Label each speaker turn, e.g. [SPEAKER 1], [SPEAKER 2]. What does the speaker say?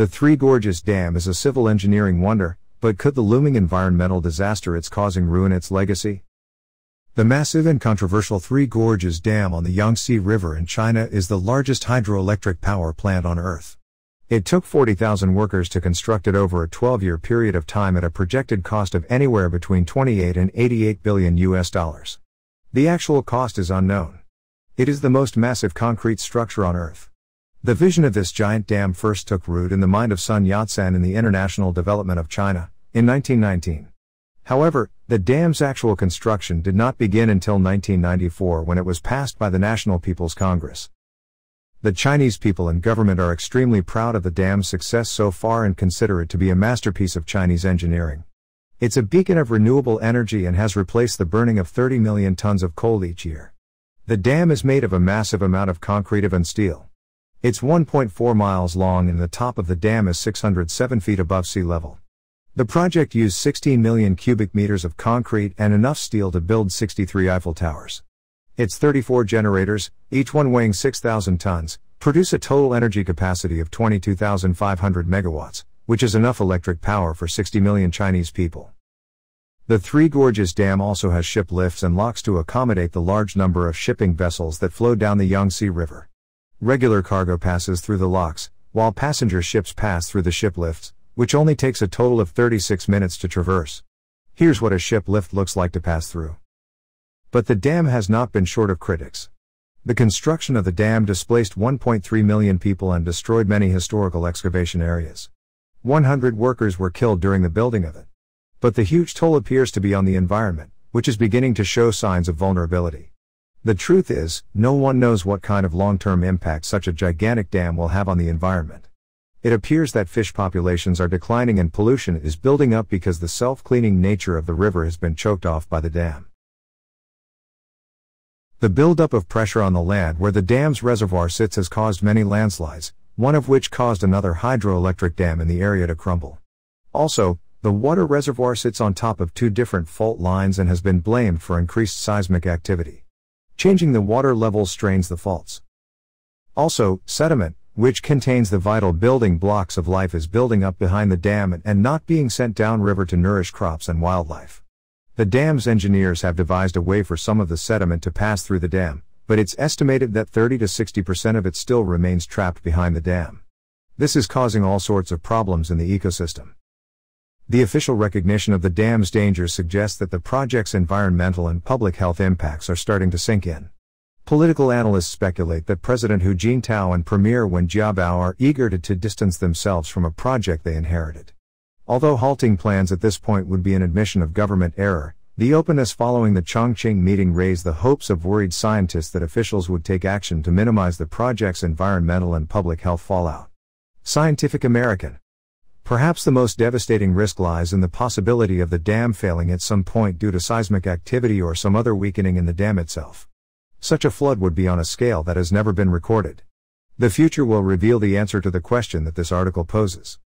[SPEAKER 1] The Three Gorges Dam is a civil engineering wonder, but could the looming environmental disaster it's causing ruin its legacy? The massive and controversial Three Gorges Dam on the Yangtze River in China is the largest hydroelectric power plant on Earth. It took 40,000 workers to construct it over a 12 year period of time at a projected cost of anywhere between 28 and 88 billion US dollars. The actual cost is unknown. It is the most massive concrete structure on Earth. The vision of this giant dam first took root in the mind of Sun Yat sen in the International Development of China, in 1919. However, the dam's actual construction did not begin until 1994 when it was passed by the National People's Congress. The Chinese people and government are extremely proud of the dam's success so far and consider it to be a masterpiece of Chinese engineering. It's a beacon of renewable energy and has replaced the burning of 30 million tons of coal each year. The dam is made of a massive amount of concrete and steel. It's 1.4 miles long and the top of the dam is 607 feet above sea level. The project used 16 million cubic meters of concrete and enough steel to build 63 Eiffel Towers. Its 34 generators, each one weighing 6,000 tons, produce a total energy capacity of 22,500 megawatts, which is enough electric power for 60 million Chinese people. The Three Gorges Dam also has ship lifts and locks to accommodate the large number of shipping vessels that flow down the Yangtze River. Regular cargo passes through the locks, while passenger ships pass through the ship lifts, which only takes a total of 36 minutes to traverse. Here's what a ship lift looks like to pass through. But the dam has not been short of critics. The construction of the dam displaced 1.3 million people and destroyed many historical excavation areas. 100 workers were killed during the building of it. But the huge toll appears to be on the environment, which is beginning to show signs of vulnerability. The truth is, no one knows what kind of long term impact such a gigantic dam will have on the environment. It appears that fish populations are declining and pollution is building up because the self cleaning nature of the river has been choked off by the dam. The buildup of pressure on the land where the dam's reservoir sits has caused many landslides, one of which caused another hydroelectric dam in the area to crumble. Also, the water reservoir sits on top of two different fault lines and has been blamed for increased seismic activity. Changing the water level strains the faults. Also, sediment, which contains the vital building blocks of life, is building up behind the dam and not being sent downriver to nourish crops and wildlife. The dam's engineers have devised a way for some of the sediment to pass through the dam, but it's estimated that 30 to 60% of it still remains trapped behind the dam. This is causing all sorts of problems in the ecosystem. The official recognition of the dam's dangers suggests that the project's environmental and public health impacts are starting to sink in. Political analysts speculate that President Hu Jintao and Premier Wen Jiabao are eager to, to distance themselves from a project they inherited. Although halting plans at this point would be an admission of government error, the openness following the Chongqing meeting raised the hopes of worried scientists that officials would take action to minimize the project's environmental and public health fallout. Scientific American. Perhaps the most devastating risk lies in the possibility of the dam failing at some point due to seismic activity or some other weakening in the dam itself. Such a flood would be on a scale that has never been recorded. The future will reveal the answer to the question that this article poses.